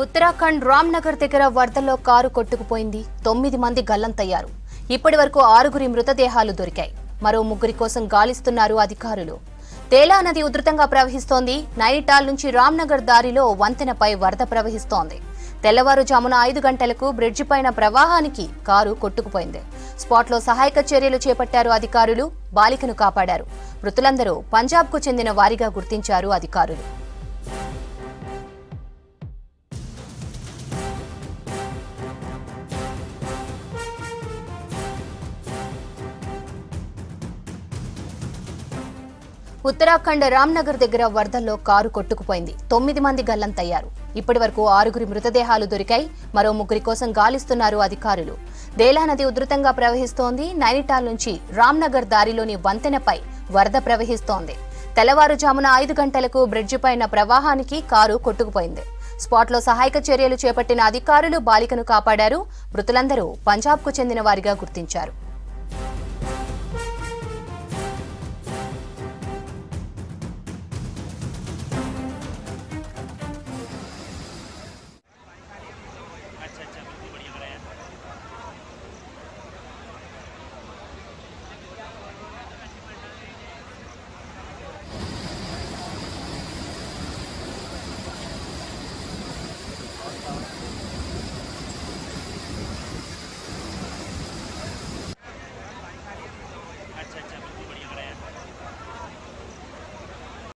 ఉత్తరాఖండ్ రామ్నగర్ దగ్గర వరదల్లో కారు కొట్టుకుపోయింది. తొమ్మిది మంది గల్లంతయ్యారు. ఇప్పటి వరకు ఆరుగురి మృతదేహాలు దొరికాయి. మరో ముగ్గురి కోసం గాలిస్తున్నారు అధికారులు. తేలా నది ఉధృతంగా ప్రవహిస్తోంది. నైనిటాల్ నుంచి రామ్నగర్ దారిలో వంతెనపై వరద ప్రవహిస్తోంది. తెల్లవారుజామున ఐదు గంటలకు బ్రిడ్జి పైన ప్రవాహానికి కారు కొట్టుకుపోయింది. స్పాట్లో సహాయక చర్యలు చేపట్టారు అధికారులు. బాలికను కాపాడారు. మృతులందరూ పంజాబ్కు చెందిన వారిగా గుర్తించారు అధికారులు. ఉత్తరాఖండ్ రామ్నగర్ దగ్గర వరదల్లో కారు కొట్టుకుపోయింది. తొమ్మిది మంది గల్లంతయ్యారు. ఇప్పటి వరకు ఆరుగురి మృతదేహాలు దొరికాయి. మరో ముగ్గురి కోసం గాలిస్తున్నారు అధికారులు. దేలా నది ఉధృతంగా ప్రవహిస్తోంది. నైనిటాల్ నుంచి రామ్నగర్ దారిలోని వంతెనపై వరద ప్రవహిస్తోంది. తెల్లవారుజామున ఐదు గంటలకు బ్రిడ్జి పైన ప్రవాహానికి కారు కొట్టుకుపోయింది. స్పాట్లో సహాయక చర్యలు చేపట్టిన అధికారులు బాలికను కాపాడారు. మృతులందరూ పంజాబ్కు చెందిన వారిగా గుర్తించారు.